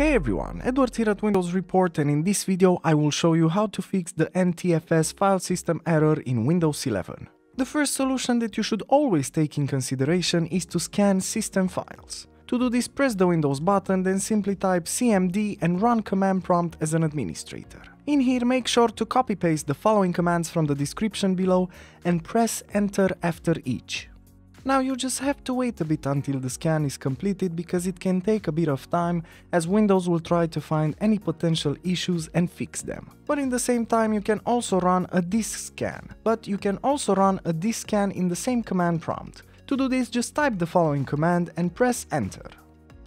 Hey everyone, Edward here at Windows Report and in this video I will show you how to fix the NTFS file system error in Windows 11. The first solution that you should always take in consideration is to scan system files. To do this press the Windows button then simply type cmd and run command prompt as an administrator. In here make sure to copy paste the following commands from the description below and press enter after each. Now you just have to wait a bit until the scan is completed because it can take a bit of time as Windows will try to find any potential issues and fix them. But in the same time you can also run a disk scan. But you can also run a disk scan in the same command prompt. To do this just type the following command and press enter.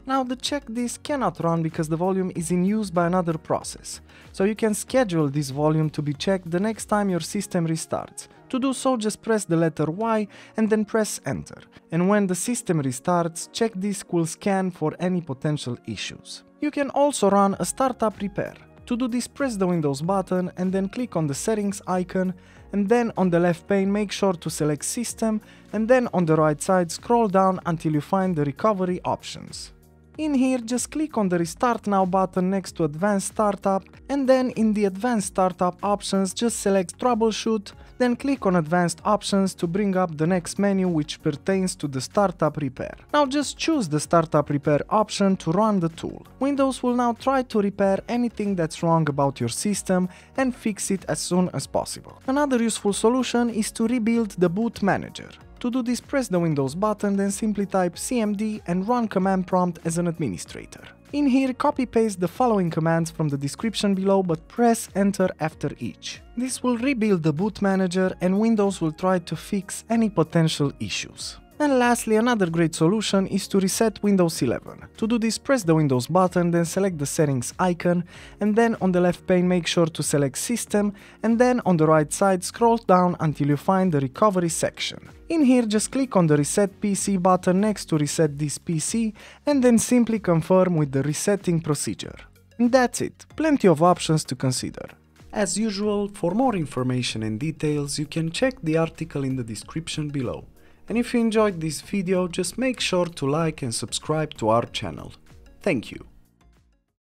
Now the check disk cannot run because the volume is in use by another process, so you can schedule this volume to be checked the next time your system restarts. To do so just press the letter Y and then press enter, and when the system restarts, check disk will scan for any potential issues. You can also run a startup repair. To do this press the Windows button and then click on the settings icon and then on the left pane make sure to select system and then on the right side scroll down until you find the recovery options. In here, just click on the Restart Now button next to Advanced Startup and then in the Advanced Startup options just select Troubleshoot, then click on Advanced Options to bring up the next menu which pertains to the Startup Repair. Now just choose the Startup Repair option to run the tool. Windows will now try to repair anything that's wrong about your system and fix it as soon as possible. Another useful solution is to rebuild the boot manager. To do this, press the Windows button, then simply type cmd and run command prompt as an administrator. In here, copy-paste the following commands from the description below, but press enter after each. This will rebuild the boot manager and Windows will try to fix any potential issues. And lastly, another great solution is to reset Windows 11. To do this, press the Windows button, then select the settings icon, and then on the left pane make sure to select System, and then on the right side scroll down until you find the Recovery section. In here, just click on the Reset PC button next to reset this PC, and then simply confirm with the resetting procedure. And that's it, plenty of options to consider. As usual, for more information and details, you can check the article in the description below. And if you enjoyed this video, just make sure to like and subscribe to our channel. Thank you.